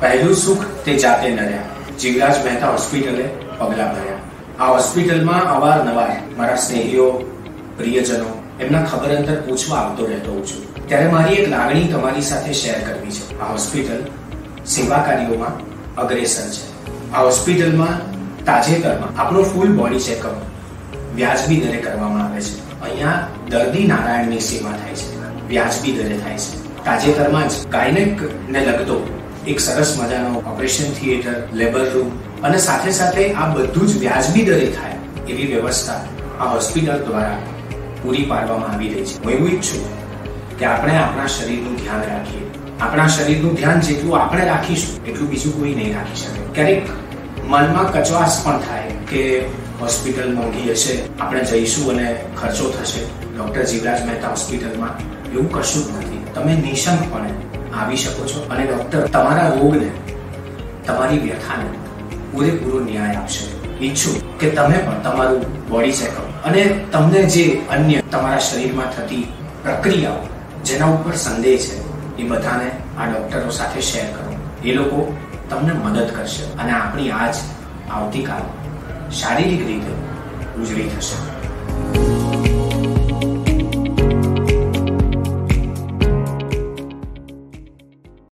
પહેલું સુખ તે જાતે નર્યા જીવરાજ મહેતા હોસ્પિટલે પગલા ભર્યા. આ હોસ્પિટલમાં અવારનવાર મારા સ્નેહીઓ, પ્રિયજનો, એમના ખબર અંતર પૂછવા આવતો રહેતો હોઉં છું. ત્યારે મારી એક લાગણી તમારી સાથે શેર કરવી છે. આ હોસ્પિટલ સેવા કાર્યોમાં અગ્રેસર છે. આ હોસ્પિટલમાં તાજેતરમાં આપણો ફૂલ બોડી ચેકઅપ વ્યાજબી દરે કરવામાં આવે છે. અહીંયા દર્દી નારાયણની સેવા થાય છે. વ્યાજબી દરે થાય છે. તાજેતરમાં જ ગાયનેક ને લગતો એક સરસ મજાનો ઓપરેશન થિયેટર લેબર રૂમ અને સાથે સાથે આ બધું જ વ્યાજબી દરે થાય એવી વ્યવસ્થા આ હોસ્પિટલ દ્વારા પૂરી પાડવામાં આવી રહી છે. હું એવું ઈચ્છું કે આપણે આપણા શરીરનું ધ્યાન રાખીએ. આપણા શરીરનું ધ્યાન જેટલું આપણે રાખીશું, એટલું બીજું કોઈ નહીં રાખી શકે. ક્યારેક મનમાં કચવાસ પણ થાય કે હોસ્પિટલ મોંઘી હશે, આપણે જઈશું અને ખર્ચો થશે. ડોક્ટર જીવરાજ મહેતા હોસ્પિટલમાં એવું કશું જ નથી. તમે નિશંકપણે આવી શકો છો અને ડોક્ટર તમારા રોગને, તમારી વ્યથાને પૂરેપૂરો ન્યાય આપશે. ઈચ્છું કે તમે પણ તમારું બોડી ચેકઅપ અને તમને જે અન્ય તમારા શરીરમાં થતી પ્રક્રિયાઓ જેના ઉપર સંદેહ છે, એ બધાને આ ડોક્ટરો સાથે શેર કરો. એ લોકો તમને મદદ કરશે અને આપણી આજ આવતીકાલ શારીરિક રીતે ઉજળી થશે.